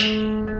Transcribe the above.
Música